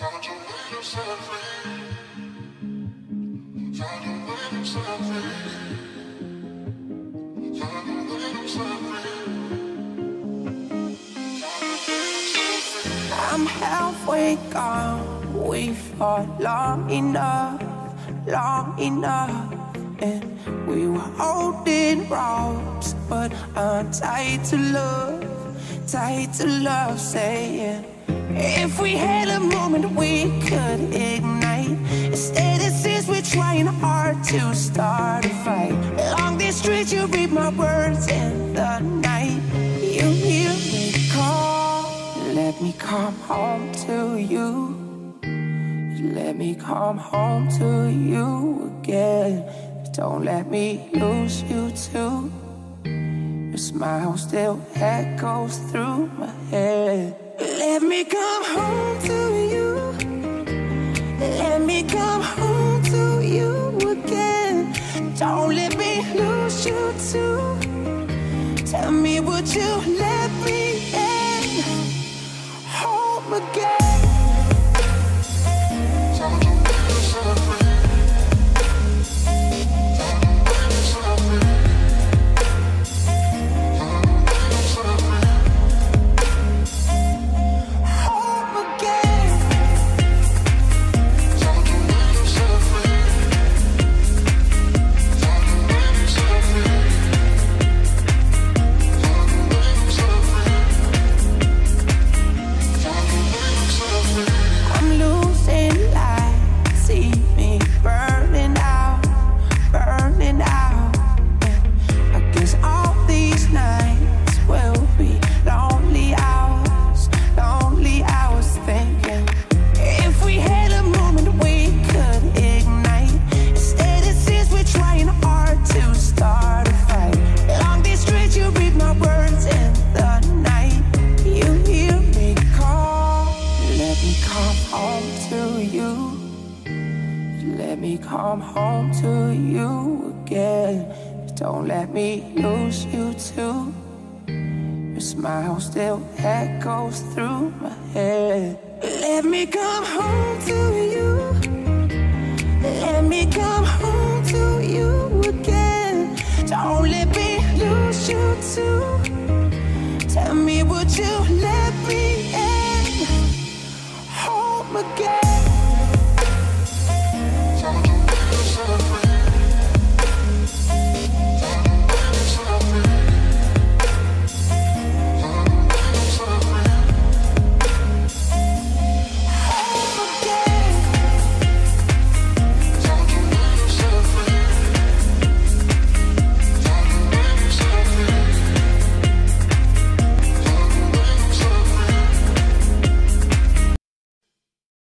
I'm halfway gone. We fought long enough, long enough. And we were holding ropes, but I'm tied to love, tied to love, saying. If we had a moment we could ignite Instead it seems we're trying hard to start a fight. Along this street you read my words in the night. You hear me call Let me come home to you. Let me come home to you again. Don't let me lose you too. Your smile still echoes through my head let me come home to you. Let me come home to you again. Don't let me lose you too. Tell me, would you let me in? Home again. Come home to you again. Don't let me lose you too. Your smile still echoes through my head. Let me come home to you. Let me come home to you again. Don't let me lose you too. Tell me, would you let me in? Home again.